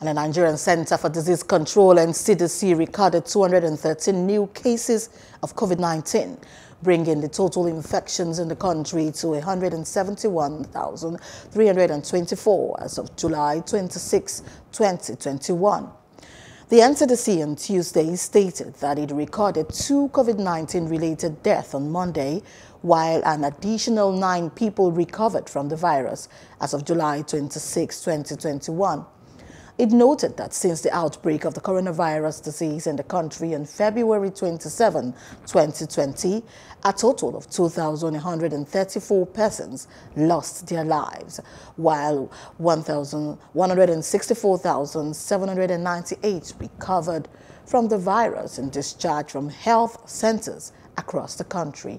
And the Nigerian Center for Disease Control NCDC recorded 213 new cases of COVID-19, bringing the total infections in the country to 171,324 as of July 26, 2021. The NCDC on Tuesday stated that it recorded two COVID-19 related deaths on Monday, while an additional nine people recovered from the virus as of July 26, 2021. It noted that since the outbreak of the coronavirus disease in the country on February 27, 2020, a total of 2,134 persons lost their lives, while 164,798 recovered from the virus and discharged from health centers across the country.